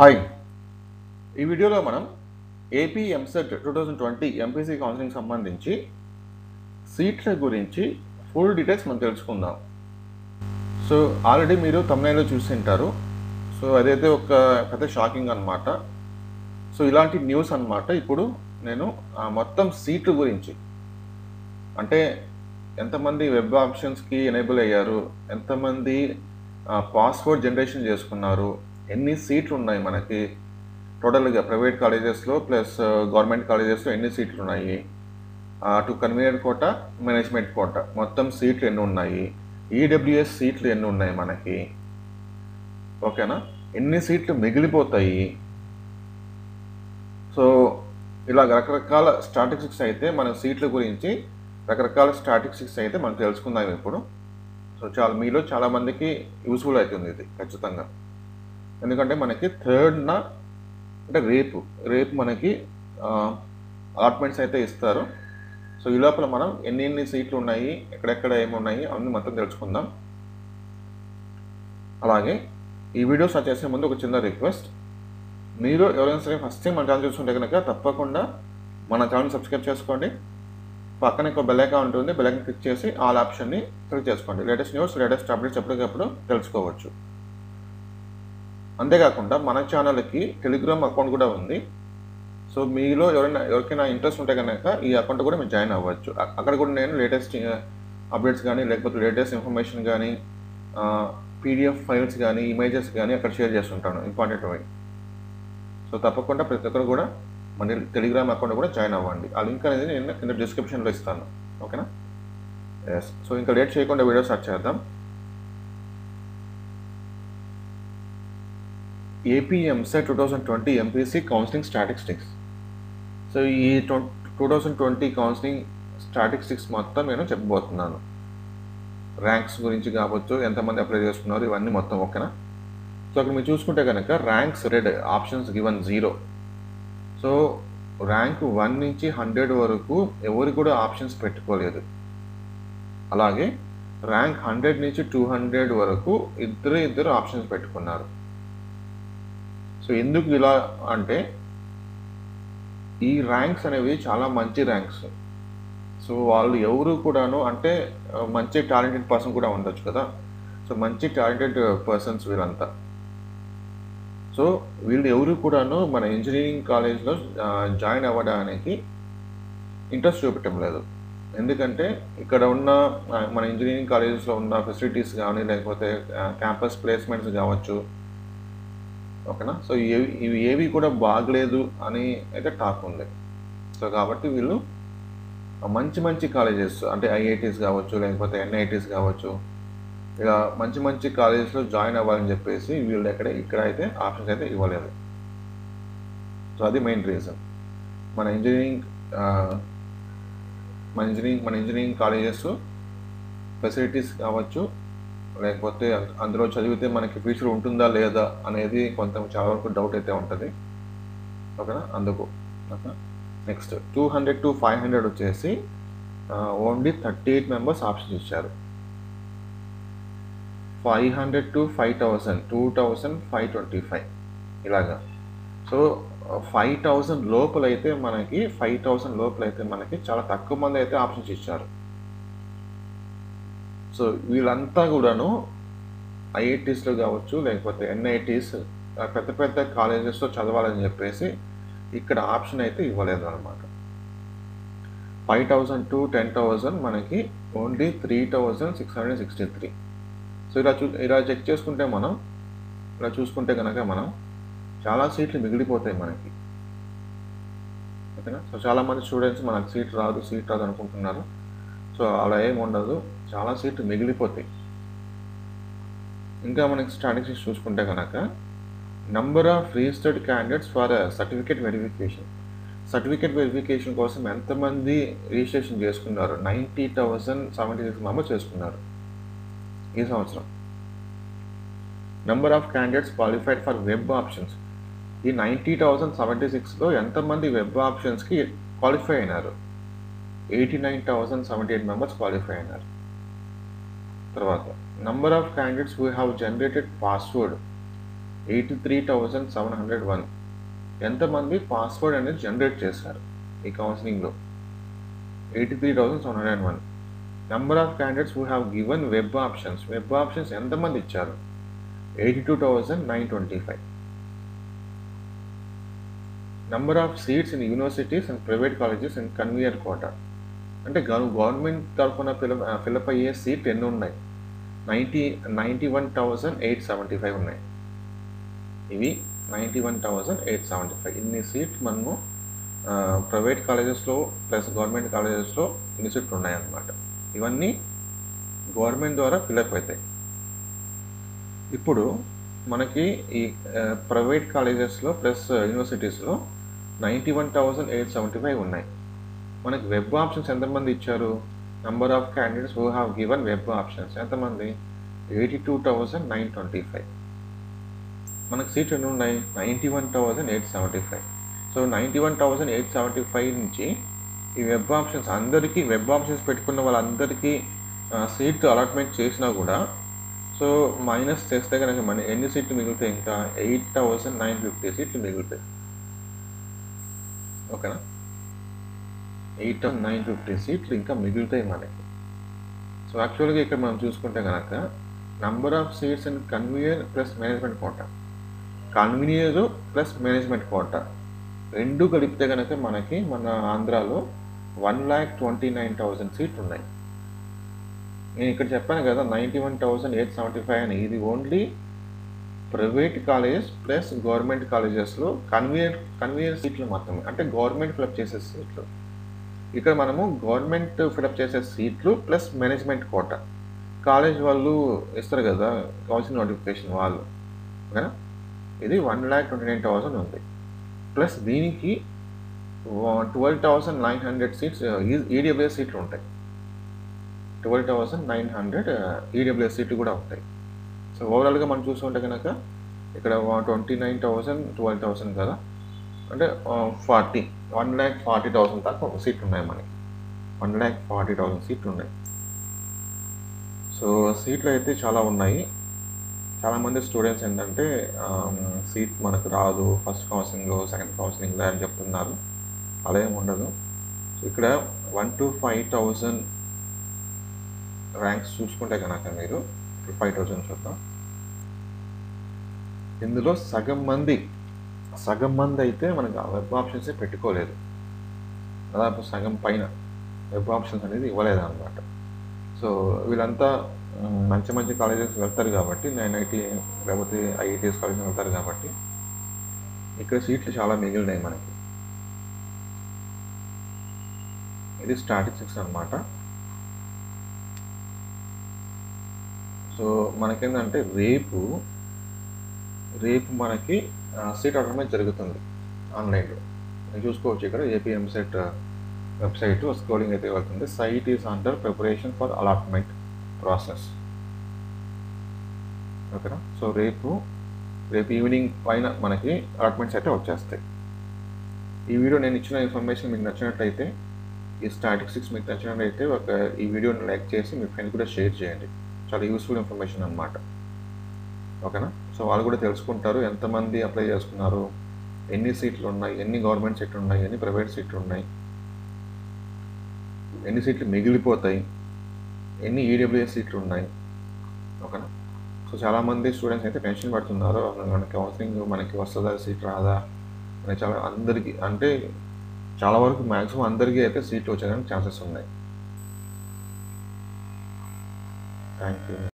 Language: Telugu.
హాయ్. ఈ వీడియోలో మనం AP EAMCET two thousand twenty MPC counselling సంబంధించి సీట్ల గురించి ఫుల్ డీటెయిల్స్ మనం తెలుసుకుందాం. సో ఆల్రెడీ మీరు తమిళలో చూసింటారు. సో అదైతే ఒక పెద్ద షాకింగ్ అనమాట సో ఇలాంటి న్యూస్ అన్నమాట. ఇప్పుడు నేను మొత్తం సీట్ల గురించి. అంటే ఎంతమంది వెబ్ ఆప్షన్స్కి ఎనేబుల్ అయ్యారు? ఎంతమంది పాస్వర్డ్ జనరేషన్ చేసుకున్నారు? ఎన్ని సీట్లు ఉన్నాయి మనకి? టోటల్గా ప్రైవేట్ కాలేజెస్లో ప్లస్ గవర్నమెంట్ కాలేజెస్లో ఎన్ని సీట్లు ఉన్నాయి? అటు కన్వీనర్ కోట మేనేజ్మెంట్ కోట మొత్తం సీట్లు ఎన్ని ఉన్నాయి? ఈడబ్ల్యూఎస్ సీట్లు ఎన్ని ఉన్నాయి మనకి? ఓకేనా? ఎన్ని సీట్లు మిగిలిపోతాయి? సో ఇలా రకరకాల స్టాటిస్టిక్స్ అయితే మన సీట్ల గురించి రకరకాల స్టాటిస్టిక్స్ అయితే మనం తెలుసుకుందాం ఇప్పుడు. సో చాలా మీలో చాలామందికి యూస్ఫుల్ అవుతుంది ఇది ఖచ్చితంగా. ఎందుకంటే మనకి థర్డ్న అంటే రేపు. రేపు మనకి అలాట్మెంట్స్ అయితే ఇస్తారు. సో ఈ లోపల మనం ఎన్ని ఎన్ని సీట్లు ఉన్నాయి ఎక్కడెక్కడ ఏమున్నాయి అవన్నీ మొత్తం తెలుసుకుందాం. అలాగే ఈ వీడియో స్టార్ట్ చేసే ముందు ఒక చిన్న రిక్వెస్ట్. మీరు ఎవరైనా సరే ఫస్ట్ టైం మన ఛానల్ చూస్తుంటే కనుక తప్పకుండా మన ఛానల్ సబ్స్క్రైబ్ చేసుకోండి. పక్కన ఒక బెల్లైకా ఉంటుంది బెల్లైకా క్లిక్ చేసి ఆల్ ఆప్షన్ని క్లిక్ చేసుకోండి. లేటెస్ట్ న్యూస్ లేటెస్ట్ అప్డేట్స్ ఎప్పటికప్పుడు తెలుసుకోవచ్చు. అంతేకాకుండా మన ఛానల్కి టెలిగ్రామ్ అకౌంట్ కూడా ఉంది. సో మీలో ఎవరైనా ఎవరికైనా ఇంట్రెస్ట్ ఉంటే కనుక ఈ అకౌంట్ కూడా మీరు జాయిన్ అవ్వచ్చు. అక్కడ కూడా నేను లేటెస్ట్ అప్డేట్స్ కానీ లేకపోతే లేటెస్ట్ ఇన్ఫర్మేషన్ కానీ పీడిఎఫ్ ఫైల్స్ కానీ ఇమేజెస్ కానీ అక్కడ షేర్ చేస్తుంటాను. ఇంపార్టెంట్ అవి. సో తప్పకుండా ప్రతి ఒక్కరు కూడా మన టెలిగ్రామ్ అకౌంట్ కూడా జాయిన్ అవ్వండి. ఆ లింక్ అనేది నేను కింద డిస్క్రిప్షన్లో ఇస్తాను. ఓకేనా? ఎస్ సో ఇంకా లేట్ చేయకుండా వీడియో స్టార్ట్ చేద్దాం. AP EAMCET two thousand twenty MPC counselling statistics. So ఈ two thousand twenty counselling statistics మొత్తం నేను చెప్పబోతున్నాను. ర్యాంక్స్ గురించి కావచ్చు ఎంతమంది అప్లై చేస్తున్నారు ఇవన్నీ మొత్తం ఓకేనా? సో అక్కడ మీరు చూసుకుంటే కనుక ranks red options given zero. So rank one నుంచి హండ్రెడ్ వరకు ఎవరు కూడా ఆప్షన్స్ పెట్టుకోలేదు. అలాగే ర్యాంక్ హండ్రెడ్ నుంచి టూ హండ్రెడ్ వరకు ఇద్దరు ఇద్దరు ఆప్షన్స్ పెట్టుకున్నారు. సో ఎందుకు ఇలా అంటే ఈ ర్యాంక్స్ అనేవి చాలా మంచి ర్యాంక్స్ సో వాళ్ళు ఎవరు కూడాను అంటే మంచి టాలెంటెడ్ పర్సన్ కూడా ఉండొచ్చు కదా. సో మంచి టాలెంటెడ్ పర్సన్స్ వీళ్ళంతా. సో వీళ్ళు ఎవరు కూడాను మన ఇంజనీరింగ్ కాలేజ్లో జాయిన్ అవ్వడానికి ఇంట్రెస్ట్ చూపటం లేదు. ఎందుకంటే ఇక్కడ ఉన్న మన ఇంజనీరింగ్ కాలేజెస్లో ఉన్న ఫెసిలిటీస్ కానీ లేకపోతే క్యాంపస్ ప్లేస్మెంట్స్ కావచ్చు ఓకేనా? సో ఇవి ఇవి ఏవి కూడా బాగలేదు అని అయితే టాక్ ఉంది. సో కాబట్టి వీళ్ళు మంచి మంచి కాలేజెస్ అంటే ఐఐటీస్ కావచ్చు లేకపోతే ఎన్ఐటీస్ కావచ్చు ఇలా మంచి మంచి కాలేజెస్లో జాయిన్ అవ్వాలని చెప్పేసి వీళ్ళు ఎక్కడ ఇక్కడ అయితే ఆప్షన్స్ అయితే ఇవ్వలేదు. సో అది మెయిన్ రీజన్. మన ఇంజనీరింగ్ మన ఇంజనీరింగ్ మన ఇంజనీరింగ్ కాలేజెస్ ఫెసిలిటీస్ కావచ్చు లేకపోతే అందులో చదివితే మనకి ఫ్యూచర్ ఉంటుందా లేదా అనేది కొంత చాలా వరకు డౌట్ అయితే ఉంటుంది. ఓకేనా? అందుకు. Okay next two hundred to five hundred వచ్చేసి only thirty eight members options ఇచ్చారు. Five hundred to five thousand two thousand five twenty five ఇలాగా. సో ఫైవ్ థౌసండ్ లోపలైతే మనకి ఫైవ్ థౌసండ్ లోపలైతే మనకి చాలా తక్కువ మంది అయితే ఆప్షన్స్ ఇచ్చారు. సో వీళ్ళంతా కూడాను ఐఐటీస్లో కావచ్చు లేకపోతే ఎన్ఐటీస్ పెద్ద పెద్ద కాలేజెస్లో చదవాలని చెప్పేసి ఇక్కడ ఆప్షన్ అయితే ఇవ్వలేదు అనమాట five thousand to ten thousand మనకి only three thousand six hundred sixty three. So ఇలా చూ ఇలా చెక్ చేసుకుంటే మనం ఇలా చూసుకుంటే కనుక మనం చాలా సీట్లు మిగిలిపోతాయి మనకి. ఓకేనా? సో చాలామంది స్టూడెంట్స్ మనకు సీట్ రాదు సీట్ రాదు అనుకుంటున్నారు సో అలా ఏమి ఉండదు. చాలా సీట్లు మిగిలిపోతాయి. ఇంకా మనకి స్టాటిస్టిక్స్ చూసుకుంటే కనుక number of registered candidates for certificate verification certificate verification కోసం ఎంతమంది రిజిస్ట్రేషన్ చేసుకున్నారు? Ninety thousand seventy six members చేసుకున్నారు ఈ సంవత్సరం. Number of candidates qualified for web options ఈ నైంటీ థౌసండ్ సెవెంటీ సిక్స్లో ఎంతమంది వెబ్ ఆప్షన్స్కి క్వాలిఫై అయినారు? Eighty nine thousand seventy eight members qualify అయినారు. తర్వాత number of candidates we have generated password eighty three thousand seven hundred one ఎంతమంది పాస్వర్డ్ అనేది జనరేట్ చేశారు ఈ కౌన్సిలింగ్లో eighty three thousand seven hundred one number of candidates we have given web options web options ఎంతమంది ఇచ్చారు? Eighty two thousand nine twenty five number of seats in universities and private colleges in convener quota అంటే గవర్నమెంట్ తరఫున ఫిలప్ ఫిలప్ అయ్యే సీట్ ఎన్ని ఉన్నాయి? Ninety ninety one thousand eight seventy five ఉన్నాయి. ఇవి ninety one thousand eight seventy five ఇన్ని సీట్ మనము ప్రైవేట్ కాలేజెస్లో ప్లస్ గవర్నమెంట్ కాలేజెస్లో ఇన్ని సీట్లు ఉన్నాయన్నమాట. ఇవన్నీ గవర్నమెంట్ ద్వారా ఫిలప్ అవుతాయి ఇప్పుడు మనకి ఈ ప్రైవేట్ కాలేజెస్లో plus యూనివర్సిటీస్లో ninety one thousand eight seventy five ఉన్నాయి. మనకి వెబ్ ఆప్షన్స్ ఎంతమంది ఇచ్చారు? Number of candidates who have given web options ఎంతమంది? Eighty two thousand nine twenty five మనకు సీట్లు ఎన్ని ఉన్నాయి ninety one thousand eight seventy five so ninety one thousand eight seventy five నుంచి ఈ వెబ్ ఆప్షన్స్ అందరికీ వెబ్ ఆప్షన్స్ పెట్టుకున్న వాళ్ళందరికీ సీట్ అలాట్మెంట్ చేసినా కూడా సో మైనస్ చేస్తే కనుక మన ఎన్ని సీట్లు మిగులుతాయి ఇంకా? ఎయిట్ థౌజండ్ నైన్ ఫిఫ్టీ సీట్లు మిగులుతాయి. ఓకేనా? ఎయిట్ అండ్ నైన్ ఫిఫ్టీ సీట్లు ఇంకా మిగులుతాయి మనకి. సో యాక్చువల్గా ఇక్కడ మనం చూసుకుంటే కనుక number of seats and convener plus management quota convener plus management quota రెండు గడిపితే కనుక మనకి మన ఆంధ్రాలో one lakh twenty nine thousand సీట్లు ఉన్నాయి. నేను ఇక్కడ చెప్పాను కదా ninety one thousand eight seventy five అని ఇది only private colleges plus government కాలేజెస్లో కన్వీనియర్ కన్వీనియర్ సీట్లు మాత్రమే. అంటే గవర్నమెంట్ ఫిలప్ చేసే సీట్లు ఇక్కడ మనము గవర్నమెంట్ ఫిలప్ చేసే సీట్లు ప్లస్ మేనేజ్మెంట్ కోట. కాలేజ్ వాళ్ళు ఇస్తారు కదా కౌన్సిల్ నోటిఫికేషన్ వాళ్ళు. ఓకేనా? ఇది one lakh twenty nine thousand ఉంది. ప్లస్ దీనికి twelve thousand nine hundred seats EWS సీట్లు ఉంటాయి. Twelve thousand nine hundred EWS సీట్లు కూడా ఉంటాయి. సో ఓవరాల్గా మనం చూసుకుంటే కనుక ఇక్కడ twenty nine thousand twelve thousand కదా. అంటే forty. One lakh forty thousand దాకా ఒక సీట్లు ఉన్నాయి మనకి. వన్ ల్యాక్ ఫార్టీ థౌసండ్ సీట్లు ఉన్నాయి. సో సీట్లు అయితే చాలా ఉన్నాయి. చాలామంది స్టూడెంట్స్ ఏంటంటే సీట్ మనకు రాదు. ఫస్ట్ కౌన్సిలింగ్ సెకండ్ కౌన్సిలింగ్ అని చెప్తున్నారు. అలా ఏమి ఉండదు. సో ఇక్కడ one to five thousand ranks చూసుకుంటే కనుక మీరు ఫైవ్ థౌజండ్ చూద్దాం. ఇందులో సగం మంది సగం మంది అయితే మనకు వెబ్ ఆప్షన్స్ పెట్టుకోలేదు. దాదాపు సగం పైన వెబ్ ఆప్షన్స్ అనేది ఇవ్వలేదు అనమాట సో వీళ్ళంతా మంచి మంచి కాలేజెస్ వెళ్తారు కాబట్టి నేను ఐటీ లేకపోతే ఐఐటీఎస్ కాలేజ్ వెళ్తారు కాబట్టి ఇక్కడ సీట్లు చాలా మిగిలినాయి మనకి. ఇది స్టాటిస్టిక్స్ అనమాట సో మనకేంటంటే రేపు రేపు మనకి సీట్ అలాట్మెంట్ జరుగుతుంది ఆన్లైన్లో. చూసుకోవచ్చు ఇక్కడ ఏపీఎంసెట్ వెబ్సైట్ స్క్రోలింగ్ అయితే వెళ్తుంది. Site is under preparation for allotment process. ఓకేనా? సో రేపు రేపు ఈవినింగ్ పైన మనకి అలాట్మెంట్స్ అయితే వచ్చేస్తాయి. ఈ వీడియో నేను ఇచ్చిన ఇన్ఫర్మేషన్ మీకు నచ్చినట్లయితే ఈ స్టాటిస్టిక్స్ మీకు నచ్చినట్లయితే ఒక ఈ వీడియోని లైక్ చేసి మీ ఫ్రెండ్ కూడా షేర్ చేయండి. చాలా యూస్ఫుల్ ఇన్ఫర్మేషన్ అనమాట ఓకేనా? సో వాళ్ళు కూడా తెలుసుకుంటారు ఎంతమంది అప్లై చేసుకున్నారు ఎన్ని సీట్లు ఉన్నాయి ఎన్ని గవర్నమెంట్ సీట్లు ఉన్నాయి ఎన్ని ప్రైవేట్ సీట్లు ఉన్నాయి ఎన్ని సీట్లు మిగిలిపోతాయి ఎన్ని ఈడబ్ల్యూఎస్ సీట్లు ఉన్నాయి. ఓకేనా? సో చాలామంది స్టూడెంట్స్ అయితే టెన్షన్ పడుతున్నారు. మనకి కౌన్సిలింగ్ మనకి వస్తుందా సీట్ రాదా? అని చాలా అందరికీ అంటే చాలా వరకు మ్యాక్సిమం అందరికీ అయితే సీట్లు వచ్చేదానికి ఛాన్సెస్ ఉన్నాయి. Thank you.